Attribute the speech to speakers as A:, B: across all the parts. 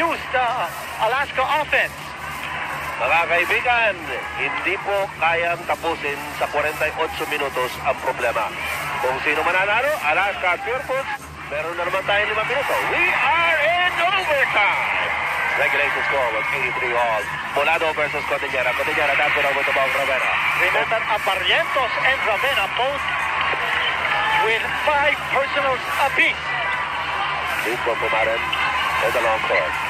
A: confused uh, Alaska offense.
B: Mga kaibigan, hindi po kayang tapusin sa 48 minutos ang problema. Kung sino mananalo, Alaska Foods, meron na naman tayo 5 minuto. We are in overtime! Regulation score was 83 all. Volado versus Cordillera. Cordillera down to over to Bong Ravena.
A: Remember, Aparientos and Ravena both with five personals apiece.
B: Lead for Pumarin in the long court.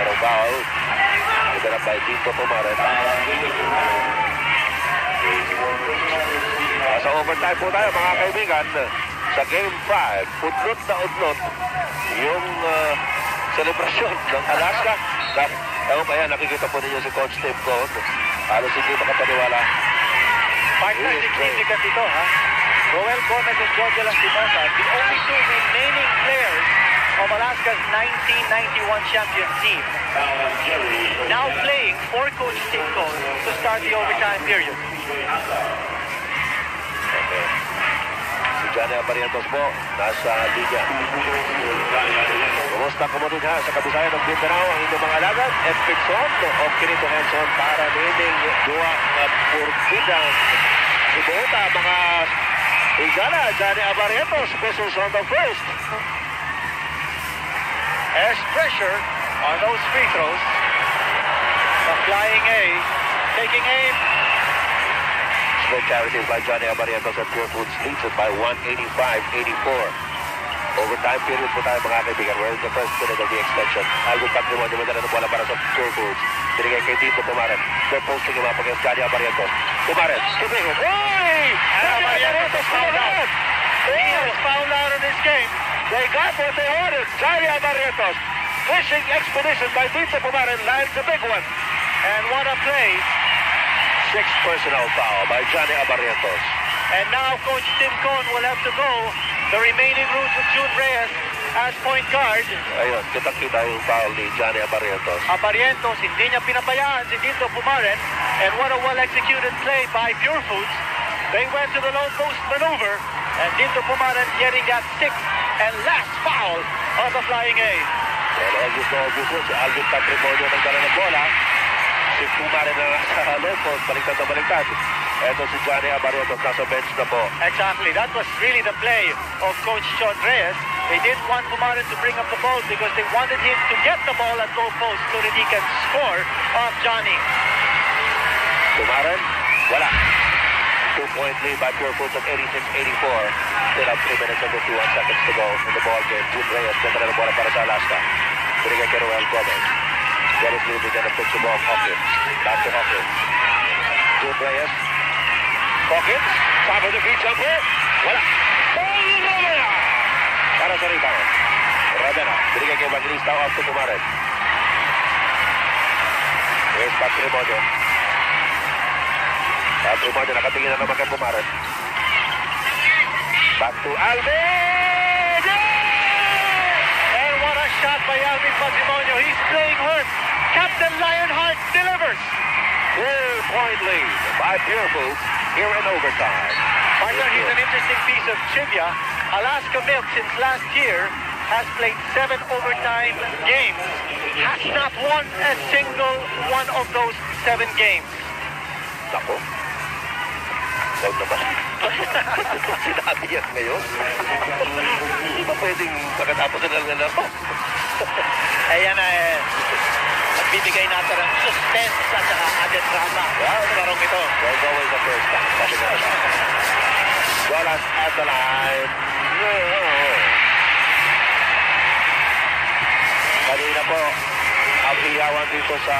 B: Pero foul. Ibarang by Tito Pumarin. Nasa overtime po tayo mga kaibigan. Sa Game 5, udlot na udlot yung uh, selebrasyon ng Alaska. Na, ewan kaya nakikita po ninyo si Coach Tim Cohn. Halos hindi makapaniwala.
A: Partner
B: Yes,
A: significant ito, ha? Roel Gomez and George Lastimosa, the only two remaining players of Alaska's 1991 champion team, now playing for Coach Cone to start the overtime period.
B: Johnny Aparientos po, nasa linya. Kumusta ko mo din ha sa kabisayan ng Mindanao ang inyong mga alagad? At Pixon o Kirito Henson para nining duwa nga purbidang ibuta mga Igala, Johnny Aparientos, whistles on the first.
A: As pressure on those free throws, the flying A taking aim.
B: Charities by Johnny Abarientos at Pure Foods leads it by 185-84. Overtime period po tayo mga kaibigan. We're in the first minute of the extension. Alvin Patrimonio magdala ng bola para sa Pure Foods. Binigay kay Dindo Pumaren. They're posting him up against Johnny skipping it. Oy! Johnny Abarientos fouled out.
A: He has fouled out in this game.
B: They got what they wanted. Johnny Abarientos. Fishing expedition by Dindo Pumaren lands a big one.
A: And what a play.
B: Sixth personal foul by Johnny Abarientos.
A: And now Coach Tim Cone will have to go the remaining route with June Reyes as point guard.
B: Ayun, kitang-kita yung foul ni Johnny Abarientos.
A: Abarientos, hindi niya pinabayaan si Dindo Pumaren. And what a well-executed play by Pure Foods. They went to the low post maneuver. And Dindo Pumaren getting that sixth and last foul of the Flying A.
B: Well, obvious na obvious yun. Si Alvin dala ng bola. Si Pumare na nasa low post. Baliktad na baliktad. Eto si Johnny Abarientos nasa bench na po.
A: Exactly. That was really the play of Coach John Reyes. They didn't want Pumaren to bring up the ball because they wanted him to get the ball at low post so that he can score off Johnny.
B: Pumaren, wala. Two-point lead by Pure Foods at 86-84. Still have 3 minutes and 51 seconds to go in the ball game. June Reyes, na ng bola para Alaska. Binigay kay Roel Gomez. Gomez binibigyan ng pitch ball. Hawkins. Back to Hawkins. June Reyes. Hawkins. Top of the feet jumper. Wala. Ball. Para sa rebound. Ravena. Binigay kay Evangelista off to Pumares. Here's Patrimonio. Patrimonio nakatingin na naman kay Pumares. Back to Alvin!
A: And what a shot by Alvin Patrimonio. He's playing hurt. Captain Lionheart delivers.
B: Four-point lead by Pure here in overtime.
A: Partner, here's an interesting piece of trivia. Alaska Milk, since last year, has played seven overtime games. Has not won a single one of those seven games.
B: Nako. Huwag naman. Sinabi yan ngayon. Hindi ba pwedeng pagkatapos na lang ako?
A: Ayan na eh. Nagbibigay natin ng suspense at saka added drama.
B: Wow.
A: Sa larong ito.
B: There's always a first time. Siya. Dolas at the line. Kanina po, ang iyawan dito sa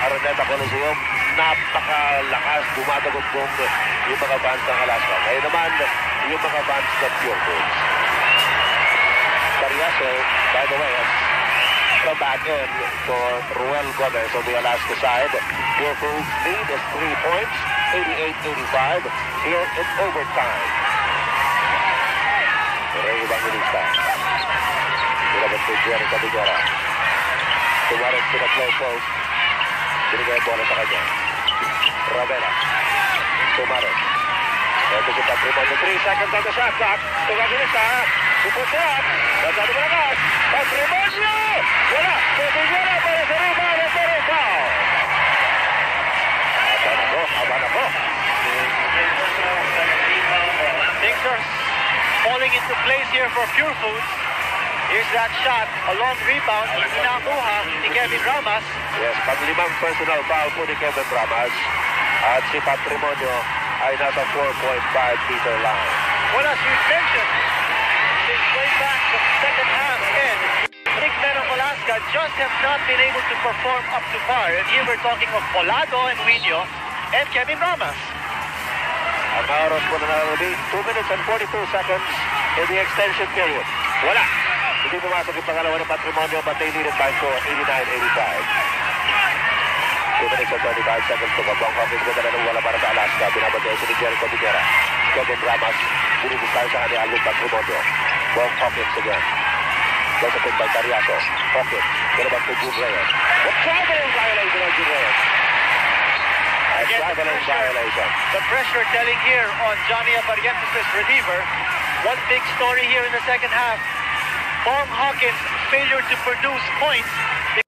B: Araneta Coliseum, napakalakas, dumadagog-gong yung mga fans ng Alaska. Ngayon naman, yung mga fans ng Pure Foods. Pariaso, by the way, has come back in for Ruel Gomez on the Alaska side. Purefoods lead is three points, 88-85, here in overtime. Rey Evangelista. Tinabot kay Jerry Cabigera. Tumarin sila close post. Binigay bola sa kanya. Ravena. Tumarin. Ito si Patrimonio. 3 seconds on the shot clock. Evangelista. He puts it up. Masyado malakas. Patrimonio! Wala. Cabigera para sa rebound at para foul. Aban ako. Aban ako.
A: Things are falling into place here for Pure Foods. Here's that shot, a long rebound, inakuha ni Kevin Ramas.
B: Yes, panglimang personal foul po ni Kevin Ramas. At si Patrimonio ay nasa 4.5 meter line.
A: Well, as we've mentioned, since way back the second half end, big men of Alaska just have not been able to perform up to par. And here we're talking of Polado and Juinio and Kevin Ramas.
B: Ang oras po na nalalabi, 2 minutes and 42 seconds in the extension period. Wala. Hindi pumasok yung pangalawa ng Patrimonio but they it by 4, 89-85. 2 minutes and 25 seconds to go. Bong Hawkins na ng wala para sa Alaska. Binabagay si Jericho Bigera. Kevin Ramas, binibig tayo sa kanya Alvin Patrimonio. Bong Hawkins again. Pick by Cariaso. Hawkins, ganda to Jude Reyes. A traveling violation of Jude Reyes. A traveling violation.
A: The pressure telling here on Johnny Apariente's reliever. One big story here in the second half. Bong Hawkins' failure to produce points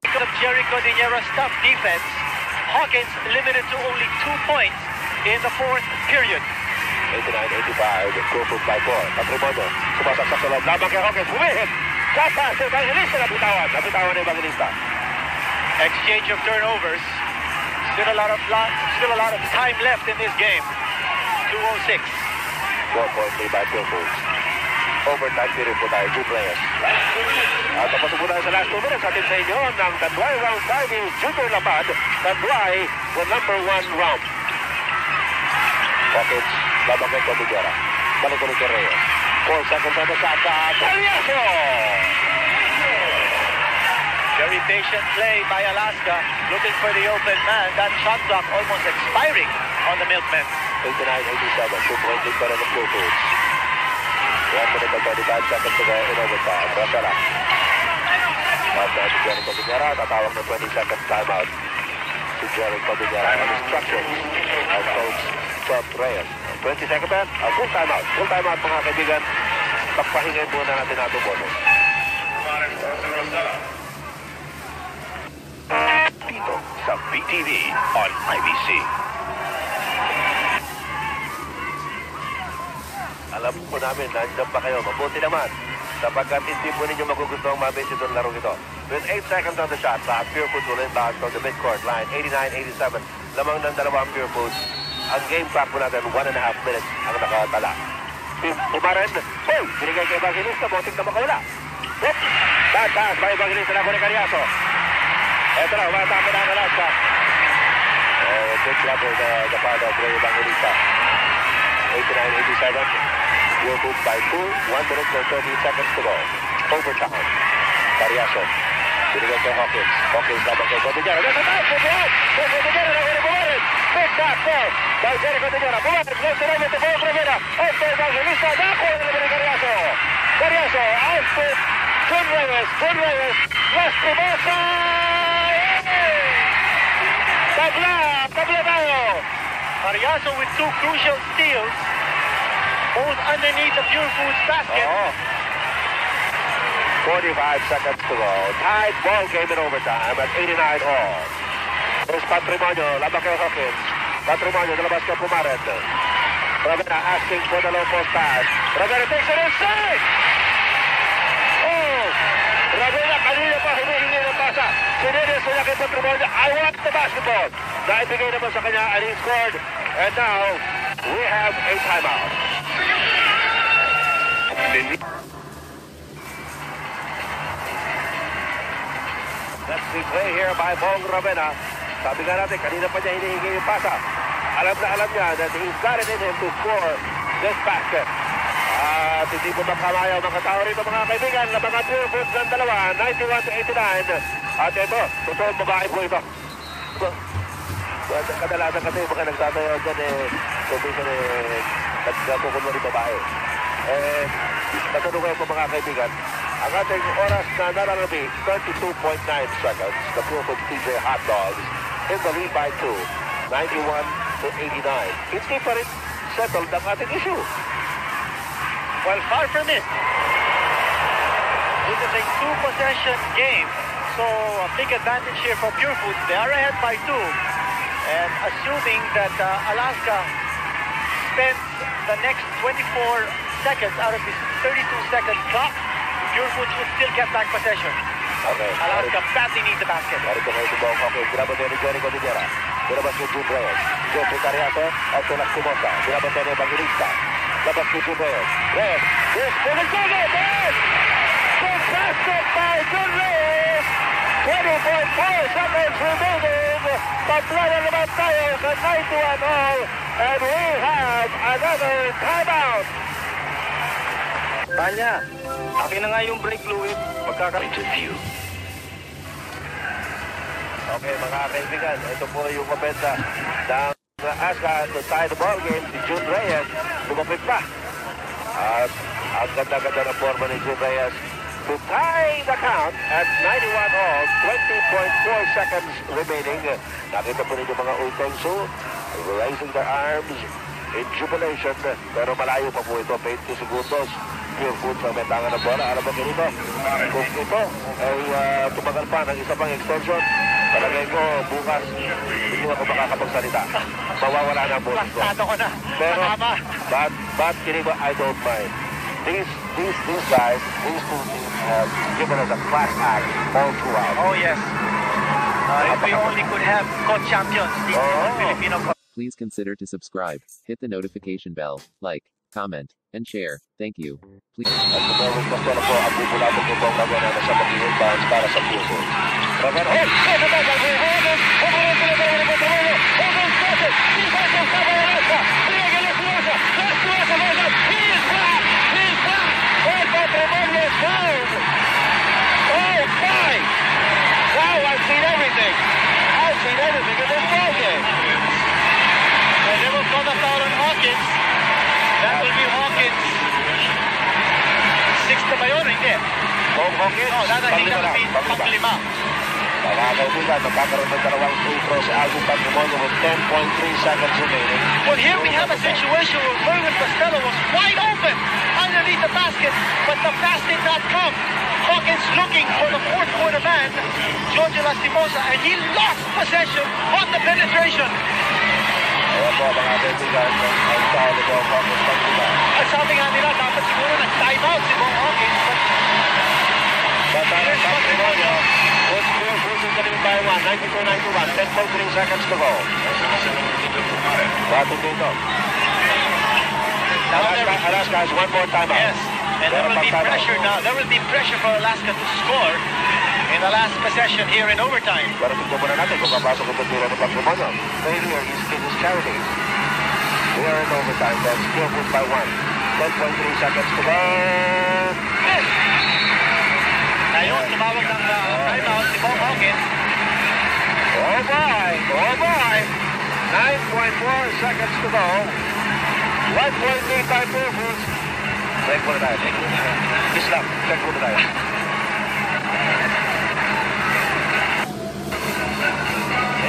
A: because of Jerry Codiñera's tough defense. Hawkins limited to only two points in the fourth period.
B: 89-85, Crowfoot by 4. Patrimonio, sumasaksak sa loob. Lamang kay Hawkins, humihit! Kapa si Evangelista, napitawan. Napitawan ni Evangelista.
A: Exchange of turnovers. Still a lot of lot, still a lot of time left in this game. 206.
B: 4-point lead by Crowfoot. Overtime period po tayo, two players. At po sa last two minutes. Atin sa inyo ng Tanduay round 5 is Junior Lapad. Tanduay, the number one round. Hawkins, lamang kay Codiñera. Balik ulit kay Reyes. 4 seconds on the shot clock.
A: Very patient play by Alaska, looking for the open man. That shot clock almost expiring on the Milkmen.
B: 89-87, two-point lead pa rin ng Crowfoot. 1 minute and 35 seconds to go in overtime. Rosella. Pass down to Jerry Codiñera. Tatawag ng 20 seconds timeout. Si Jerry Codiñera on instructions of Coach Bob Reyes. 20 seconds ba? Uh, full timeout. Full timeout mga kaibigan. Pagpahingay muna natin ato bonus.
C: Dito sa BTV on IBC.
B: Alam po namin, nandiyan pa kayo. Mabuti naman. Sapagkat hindi po ninyo magugustuhan mabase itong larong ito. With 8 seconds on the shot clock, Purefoot will inbound from the midcourt line. 89-87. Lamang ng dalawang Purefoot. Ang game clock po natin, 1 and a half minutes ang nakatala. Pumaran. Boy! Binigay kay Evangelista. Botik na makawala. Whoop! Bad pass by Evangelista na ni Cariaso. Eto na, umatake na ang Alaska. Oh, good job with uh, the part of Ray Evangelista. 89-87. Will move by two. One minute and 30 seconds to go. Overtime. Cariaso. Binigay kay Hawkins. Hawkins naman kay Codiñera. Nasa tayo! Pupuan! Kay Codiñera na kaya bumarin! Big back four by Jerry Codiñera. Bumarin! Close to limit to Paul Provena. After Evangelista. Nakuha na naman ni Cariaso. Cariaso. Out with Jun Reyes. Jun Reyes. Lastimosa! Tabla! Tabla tayo!
A: Cariaso with two crucial steals, both underneath the Pure Foods basket.
B: Oo. 45 seconds to go. Tied ball game in overtime at 89 all. There's Patrimonio, labang kay Hawkins. Patrimonio, nalabas kay Pumaren. Ravena asking for the low post pass. Ravena takes it inside! Oh! Ravena, kanina pa humihingi ng pasa. Sinilis niya kay Patrimonio, I want the basketball. Naibigay naman sa kanya and he scored. And now, we have a timeout. See play here by Bong Ravena. Sabi nga natin, kanina pa niya hinihingi yung pasa. Alam na alam niya that he's got it in him to score this basket. At hindi po makamayaw mga tao rito mga kaibigan na mga foods ng dalawa, 91 to 89. At ito, totoong babae po ito. Kadalasan kasi mga nagtatayo dyan eh, ka eh, nagkakukulo rin babae. Eh, natanong kayo mga kaibigan, ang ating oras na nararabi, 32.9 seconds. The of TJ Hot Dogs in the lead by 2, 91 to 89. Hindi pa rin settled ang issue.
A: Well, far from it. This is a two-possession game, so a big advantage here for Pure Foods. They are ahead by two, and assuming that uh, Alaska spends the next 24 seconds out of this 32-second clock, Would still get back possession.
B: Okay.
A: Alaska badly needs the basket.
B: Narito ngayon si Bong Okay, Ginabot ni Jerry Codiñera. Ginabot ni June Reyes. Joe Picariato at Tulak Kumosa. Ginabot ni Evangelista. Labas ni June Reyes. Reyes. Yes, June Reyes! Reyes! Fantastic by June Reyes! 20.4 seconds remaining. Paplano naman tayo sa 91 all. And we have another timeout.
D: Tanya, akin na nga yung brake fluid. Magkaka...
C: Point of view.
B: Okay, mga kaibigan, ito po yung kompensa ng Aska to tie the ball game. Si June Reyes, lumapit pa. At ang ganda-ganda ng forma ni June Reyes to tie the count at 91 all, 20.4 seconds remaining. Nakita po ninyo mga Ultenso raising their arms in jubilation. Pero malayo pa po ito, 20 segundos. Pure food sa metangan ng bola. Alam mo ganito, kung ito ay uh, tumagal pa ng isa pang extension, palagay ko bukas hindi ako makakapagsalita. Mawawala na ang boses ko.
A: Bastado ko na.
B: Pero,
A: Tama.
B: but, but, Kinigo, I don't mind. These, these, these guys, these two teams have given us a class act all throughout.
A: Oh, yes. Uh, if we only could have co-champions, these
B: Oh.
A: Filipino
E: Please consider to subscribe, hit the notification bell, like, comment, and share. Thank you. Please.
B: Oh.
A: That will be Hawkins. Sixth na ba yun? Hindi.
B: Bong Hawkins,
A: No, dadating na
B: panglima
A: kami
B: lang, panglima.
A: panglima.
B: Mga kaibigan, magkakaroon ng dalawang free throw si Alvin Patrimonio with 10.3 seconds remaining.
A: Well, here we have a situation where Merwin Castelo was wide open underneath the basket, but the pass did not come. Hawkins looking for the fourth quarter man, Giorgio Lastimosa, and he lost possession on the penetration. At sabi nga nila, dapat siguro nag-time out si Bong Hawkins, but
B: Bata ng Patrimonio, was still pushing the lead by one, 92-91, 10.3 seconds to go. Batu Alaska, Alaska has one more timeout.
A: yes, and there will be pressure now. There will be pressure for Alaska to score in the last possession here in overtime.
B: Pero tignan natin kung papasok ito tira ng Patrimonio. Failure is in his charity. We are in overtime, then still put by one. 10.3 seconds to go. Miss!
A: Ngayon, tumawag ng uh, timeout si Bong Hawkins.
B: Oh boy! Oh boy! 9.4 seconds to go. One point lead by Purples. Break muna tayo. Break muna tayo. Miss lang. Check muna tayo.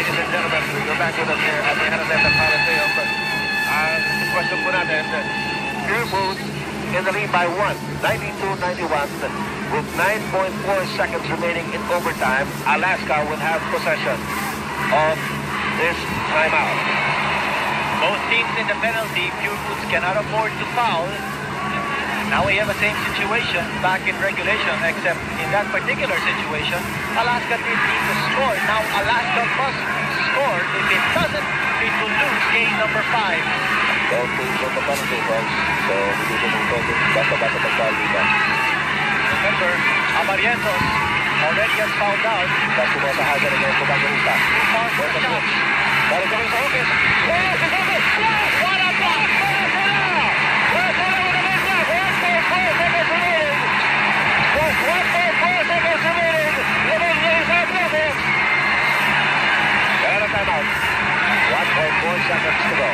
B: Ladies and gentlemen, we're back with us here at the NSF Coliseum. Ang question po natin, Purples in the lead by one, 92-91, with 9.4 seconds remaining in overtime. Alaska will have possession of this timeout.
A: Both teams in the penalty. Pure Foods cannot afford to foul. Now we have the same situation back in regulation, except in that particular situation, Alaska did need to score. Now Alaska must score. If it doesn't, it will lose game number five.
B: Both teams on the penalty box, so hindi ko nung total basta-basta mag-foul dito.
A: Remember, Abarientos already has fouled out.
B: Kasi mo sa hazard against the Evangelista.
A: Two fouls for the shot.
B: sa sa Hawkins. Yes, it's Hawkins! Yes! What a block! 1.4 seconds to go.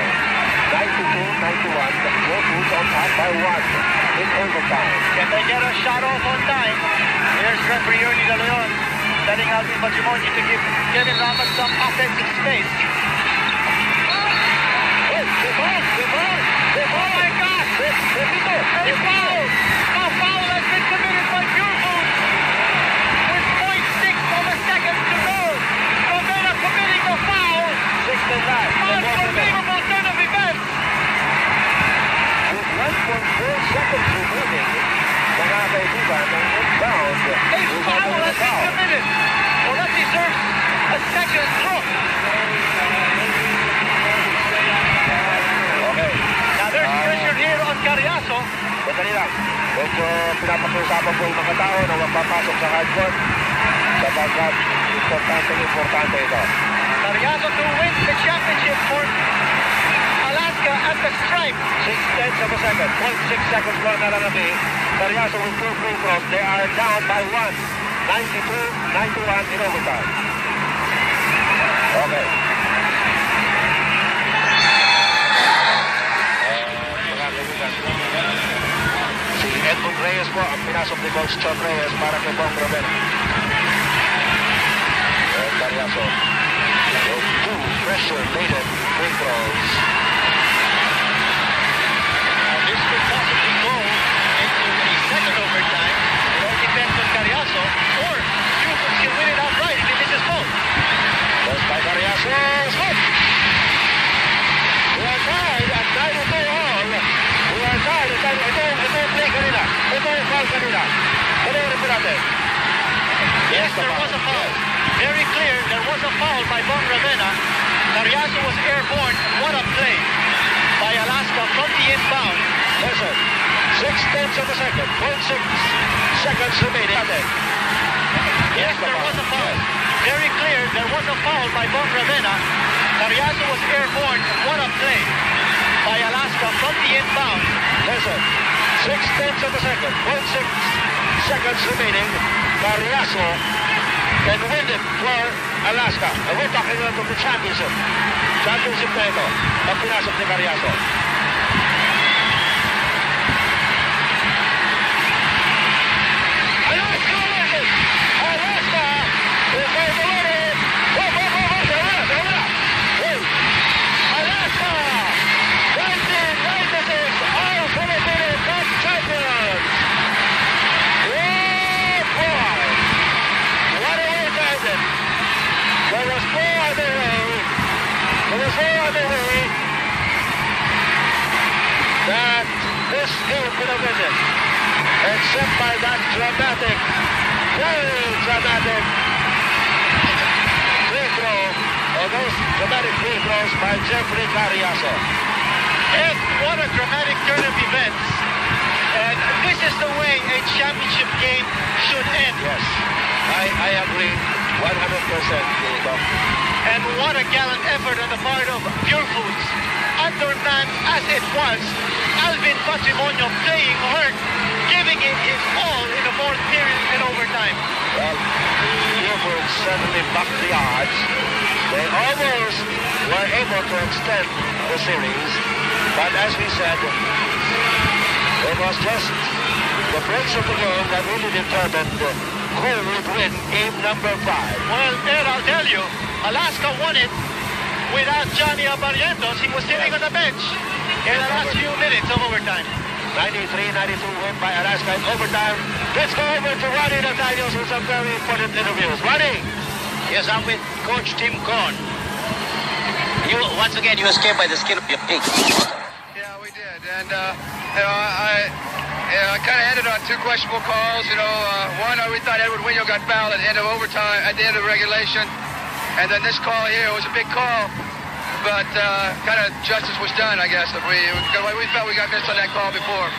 B: 92-91. The Broncos on top by one in overtime.
A: Can they get a shot off on time? Here's referee Ernie De Leon letting out to give Kevin Ramas some offensive space. Well, that deserves a second look.
B: Okay.
A: Now there's
B: Ah.
A: pressure here on Cariaso.
B: Sandali lang. Medyo pinapakiusapan po yung mga tao na huwag papasok sa hardcourt sapagkat importante importante ito.
A: Cariaso to win the championship for Alaska at the stripe.
B: Six tenths of a second. 0.6 seconds more na lang nabi. Cariaso with two free throws. They are down by one. 92-91 in overtime. Okay. Edmund Reyes po ang pinasok ni Coach John Reyes para kay Bong Ravena. And Cariaso two pressure-laden free throws.
A: Now this could second overtime. Or can win it outright if misses both.
B: By! We are tied at 92 all. We are tied at 92. Ito, ito yung play kanina. Ito yung foul kanina. Panoorin po natin.
A: Yes, there was a foul. Very clear, there was a foul by Bon Ravena. Cariaso was airborne. What a play by Alaska from the inbound.
B: Listen. Six tenths of a second. 0.6 seconds remaining.
A: Yes, there was a foul. Very clear, there was a foul by Bon Ravena. Cariaso was airborne. What a play by Alaska from the inbound.
B: Listen. Six tenths of a second. six seconds remaining. Cariaso can win it for Alaska. And we're talking about the championship. Championship na ito. Ang pinasok ni.
A: Patrimonio playing hurt, giving it his all in the fourth period and overtime.
B: Well, Buford certainly bucked the odds. They almost were able to extend the series, but as we said, it was just the breaks of the game that really determined who would win game number five.
A: Well, Ed, I'll tell you, Alaska won it without Johnny Abarientos. He was sitting on the bench in the last few minutes of overtime.
B: 93-92 win by Alaska in overtime. Let's go over to Ronnie Nathanielsz with some very important interviews. Ronnie!
F: Yes, I'm with Coach Tim Cone. You once again you escaped by the skin of your teeth.
G: Yeah, we did, and uh, you know, I, you know, I kind of ended on two questionable calls. You know, uh, one, uh, we thought Edward Juinio got fouled at the end of overtime, at the end of regulation, and then this call here was a big call, but uh, kind of justice was done, I guess. If we, we felt we got missed on that call before.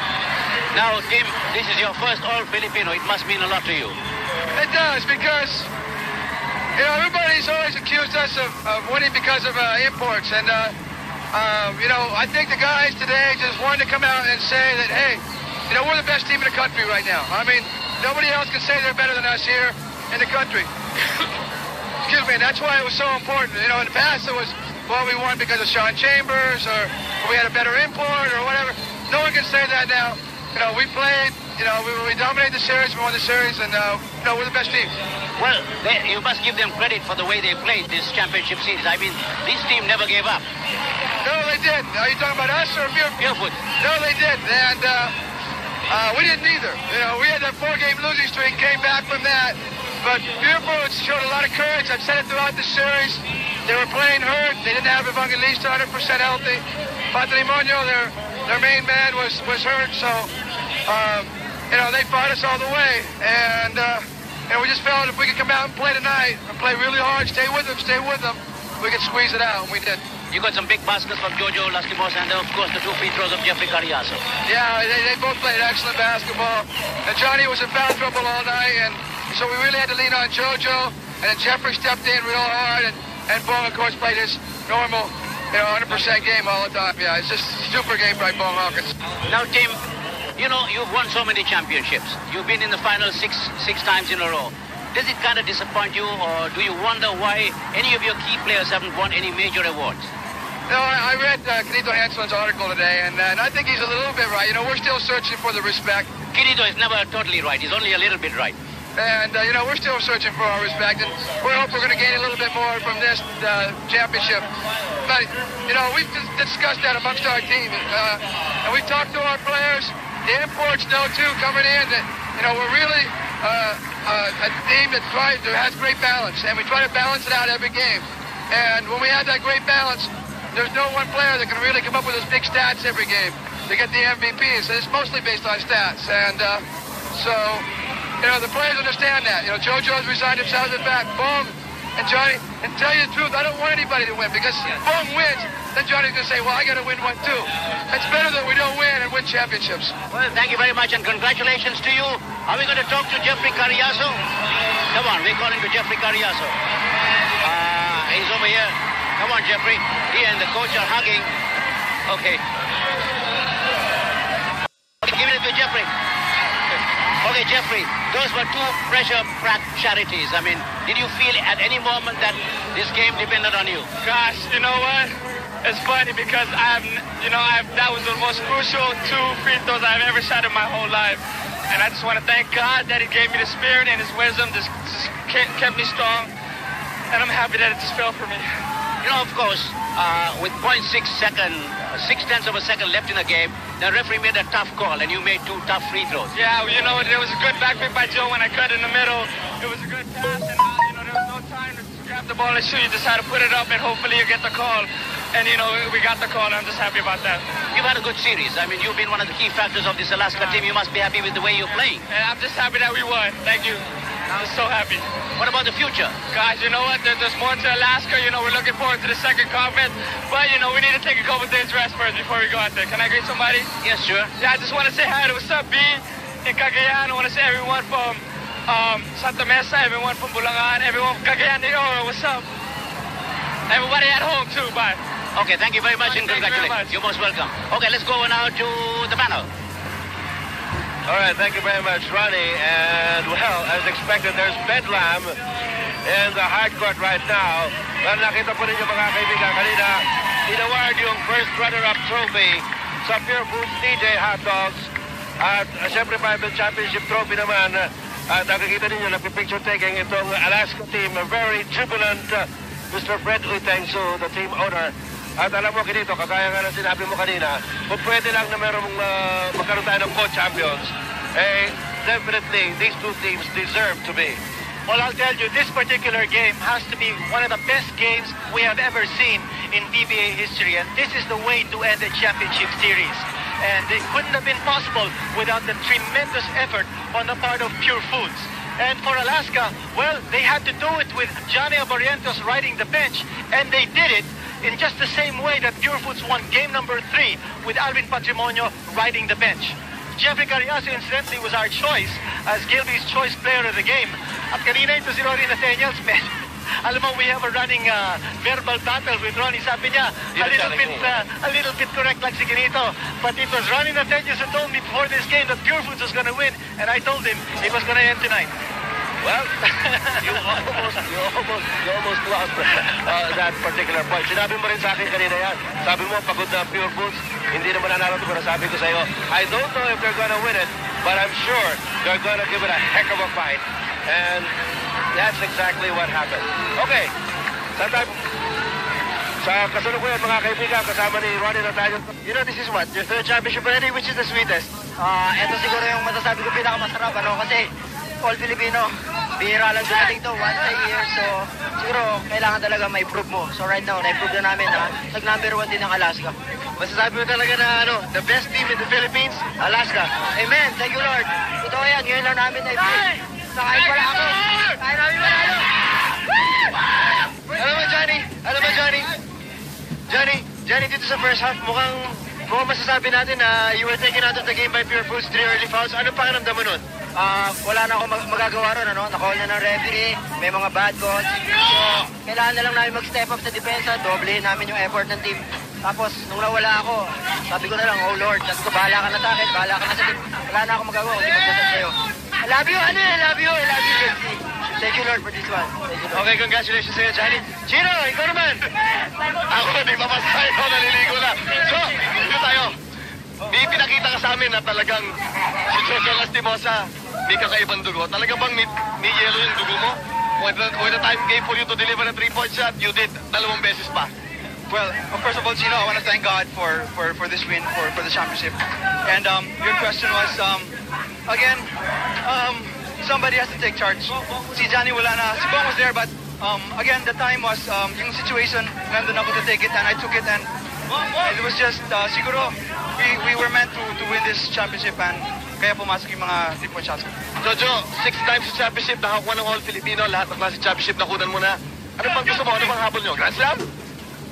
F: Now, Tim, this is your first All Filipino. It must mean a lot to you.
G: It does because you know everybody's always accused us of, of winning because of uh, imports, and uh, um, you know I think the guys today just wanted to come out and say that hey, you know we're the best team in the country right now. I mean nobody else can say they're better than us here in the country. Excuse me, and that's why it was so important. You know in the past it was well, we won because of Sean Chambers or we had a better import or whatever. No one can say that now. You know, we played, you know, we, we dominated the series, we won the series, and, uh, you know, we're the best team.
F: Well, they, you must give them credit for the way they played this championship series. I mean, this team never gave up.
G: No, they did. Are you talking about us or Muirfield?
F: Muirfield.
G: No, they did. And uh, uh, we didn't either. You know, we had that four-game losing streak, came back from that. But Muirfield showed a lot of courage. I've said it throughout the series. They were playing hurt. They didn't have Evangelista 100% healthy. Patrimonio, their their main man, was was hurt. So, um, you know, they fought us all the way. And uh, and we just felt if we could come out and play tonight and play really hard, stay with them, stay with them, we could squeeze it out, and we did.
F: You got some big baskets from Jojo Lastimos and, of course, the two free throws of Jeffrey Cariaso.
G: Yeah, they, they both played excellent basketball. And Johnny was in foul trouble all night, and so we really had to lean on JoJo. And then Jeffrey stepped in real hard, and, and Bong, of course, played his normal, you know, 100% game all the time. Yeah, it's just super game by Bong Hawkins.
F: Now, Tim, you know, you've won so many championships. You've been in the final six six times in a row. Does it kind of disappoint you, or do you wonder why any of your key players haven't won any major awards?
G: No, I, I read uh, Quinito Hanselman's article today, and, uh, and I think he's a little bit right. You know, we're still searching for the respect.
F: Quinito is never totally right. He's only a little bit right.
G: And, uh, you know, we're still searching for our respect, and we hope we're going to gain a little bit more from this uh, championship. But, you know, we've dis- discussed that amongst our team, uh, and we've talked to our players. The imports know, too, coming in, that, you know, we're really uh, uh, a team that, tries, that has great balance, and we try to balance it out every game. And when we have that great balance, there's no one player that can really come up with those big stats every game to get the MVP. So it's mostly based on stats. And uh, so, you know, the players understand that. You know, JoJo's resigned himself to the fact. Boom. And Johnny, and tell you the truth, I don't want anybody to win because if Boom wins, then Johnny's going to say, well, I got to win one too. It's better that we don't win and win championships.
F: Well, thank you very much, and congratulations to you. Are we going to talk to Jeffrey Cariaso? Come on, we're calling to Jeffrey Cariaso. Uh, he's over here. Come on, Jeffrey. He and the coach are hugging. Okay. Okay, give it to Jeffrey. Okay, Jeffrey, those were two pressure-packed charities. I mean, did you feel at any moment that this game depended on you?
D: Gosh, you know what? It's funny because I've, you know, I've, that was the most crucial two free throws I've ever shot in my whole life. And I just want to thank God that He gave me the spirit and His wisdom, just, just kept me strong. And I'm happy that it just fell for me.
F: You know, of course, uh, with 0.6 second, uh, six tenths of a second left in the game, the referee made a tough call, and you made two tough free throws.
D: Yeah, you know, it was a good back pick by Joe when I cut in the middle. It was a good pass, and uh, you know, there was no time to grab the ball and shoot. You just had to put it up, and hopefully you get the call. And you know, we got the call, I'm just happy about that.
F: You've had a good series. I mean, you've been one of the key factors of this Alaska team. You must be happy with the way you're playing.
D: And I'm just happy that we won. Thank you. I'm so happy.
F: What about the future?
D: Guys, you know what? There- There's more to Alaska. You know, we're looking forward to the second conference. But, you know, we need to take a couple days rest first before we go out there. Can I greet somebody?
F: Yes, sure.
D: Yeah, I just want to say hi to what's up, B, in Cagayan. I want to say everyone from um, Santa Mesa, everyone from Bulangan, everyone from Cagayan de Oro. What's up? Everybody at home, too. Bye.
F: Okay, thank you very much and
D: Thank you
F: congratulations. You're most welcome. Okay, let's go now to the panel.
B: All right, thank you very much, Ronnie. And, well, as expected, there's bedlam in the hard court right now. Well, nakita po ninyo mga kaibigan, kanina, inaward yung first runner-up trophy sa Pure Foods DJ Hot Dogs. At uh, siyempre, Bible Championship trophy naman. At nakikita ninyo, nagpipicture taking itong Alaska team. A very jubilant uh, Mr. Fred Uitengsu, the team owner. At alam mo, Quinito, kagaya nga ng sinabi mo kanina, kung pwede lang na uh, magkaroon tayo ng co-champions, eh, definitely, these two teams deserve to be.
A: Well, I'll tell you, this particular game has to be one of the best games we have ever seen in PBA history, and this is the way to end a championship series. And it couldn't have been possible without the tremendous effort on the part of Pure Foods. And for Alaska, well, they had to do it with Johnny Abarientos riding the bench, and they did it in just the same way that Purefoods won game number three with Alvin Patrimonio riding the bench. Jeffrey Cariaso, incidentally, was our choice as Gilby's choice player of the game. At kanina ito si Rory Nathanielsz. Alam mo, we have a running uh, verbal battle with Ronnie. Sabi niya, a little bit, uh, a little bit correct like si Ganito. But it was Ronnie Nathaniels who told me before this game that Pure Foods was going to win. And I told him it was going to end tonight.
H: Well, you almost, you almost, you almost lost uh, that particular point. Sinabi mo rin sa akin kanina yan. Sabi mo, pagod na Pure Foods, hindi naman nanalo. Pero sabi ko sa iyo, I don't know if they're gonna win it, but I'm sure they're gonna give it a heck of a fight. And that's exactly what happened. Okay, sa time, sa kasalukuyan mga kaibigan, kasama ni Ronnie na tayo.
I: You know, this is what? Your third championship already, which is the sweetest? Ah, ito siguro yung masasabi ko pinakamasarap, ano, kasi all Filipino, bihira lang dumating to once a year, so siguro kailangan talaga ma-improve mo. So right now, na-improve na namin na nag-number one din ng Alaska. Masasabi mo talaga na ano, the best team in the Philippines, Alaska. Amen. Thank you, Lord. Ito yan, ngayon lang namin na-improve. Sa kahit wala ako, kaya namin manalo. Alam mo, Johnny, alam mo, Johnny, Johnny, Johnny, dito sa first half, mukhang, mukhang masasabi natin na you were taken out of the game by Pure Foods, three early fouls. Ano pakiramdam mo nun? Ah, wala na akong mag- magagawa ron, ano? Nakall na ng referee, may mga bad calls. So, kailangan na lang namin mag-step up sa depensa, doblehin namin yung effort ng team. Tapos, nung nawala ako, sabi ko na lang, oh Lord, sabi ko, bahala ka na sa akin, bahala ka na sa team. Wala na akong magagawa, kundi magdasal sa'yo. Love you, ano, I love you, I love you, Jesse. Thank you, Lord, for this one. Thank you. Okay, congratulations sa'yo, Johnny. Chino, ikaw naman.
H: Ako, di pa masasayo, naliligo na. So, dito tayo. May pinakita ka sa amin na talagang si Jojo Lastimosa may kakaibang dugo. Talaga bang may, may yellow yung dugo mo? When the, when the time came for you to deliver a three-point shot, you did dalawang beses pa.
J: Well, first of all, Gino, I want to thank God for, for, for this win, for, for the championship. And um, your question was, um, again, um, somebody has to take charge. Si Johnny wala na. Si Bong was there, but um, again, the time was, um, yung situation, nandun ako to take it, and I took it, and it was just, uh, siguro, we, we were meant to, to win this championship, and kaya pumasok yung mga three-point shots.
H: Jojo, six times sa championship, nakakuha ng All Filipino, lahat ng klase championship nakunan mo na. Ano pang gusto mo? Ano pang habol nyo? Grand Slam?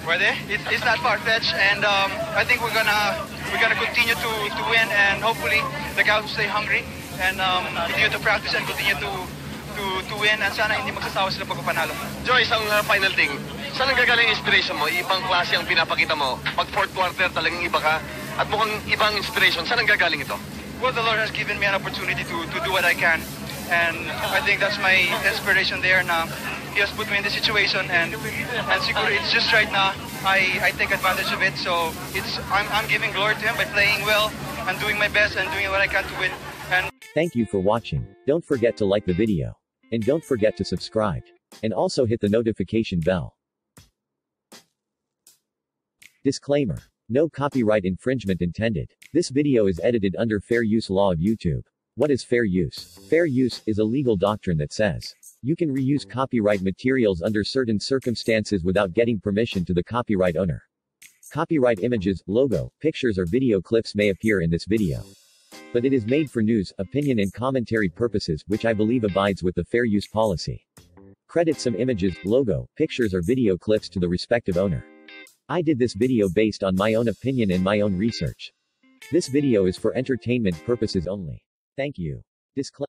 J: Pwede? It's, it's not far-fetched, and um, I think we're gonna we're gonna continue to, to win, and hopefully the guys will stay hungry and um, continue to practice and continue to to to win, and sana hindi magsasawa sila pagpapanalo.
H: Joy, isang uh, final thing. Saan ang gagaling inspiration mo? Ibang klase ang pinapakita mo. Pag fourth quarter, talagang iba ka. At mukhang ibang inspiration. Saan ang gagaling ito?
J: Well, the Lord has given me an opportunity to to do what I can, and I think that's my inspiration there. Now, He has put me in this situation, and and siguro it's just right now. I I take advantage of it, so it's I'm I'm giving glory to Him by playing well and doing my best and doing what I can to win. And
K: Thank you for watching. Don't forget to like the video. And don't forget to subscribe. And also hit the notification bell. Disclaimer. No copyright infringement intended. This video is edited under fair use law of YouTube. What is fair use? Fair use is a legal doctrine that says you can reuse copyright materials under certain circumstances without getting permission to the copyright owner. Copyright images, logo, pictures or video clips may appear in this video. But it is made for news, opinion and commentary purposes which I believe abides with the fair use policy. Credit some images, logo, pictures or video clips to the respective owner. I did this video based on my own opinion and my own research. This video is for entertainment purposes only. Thank you. Disclaimer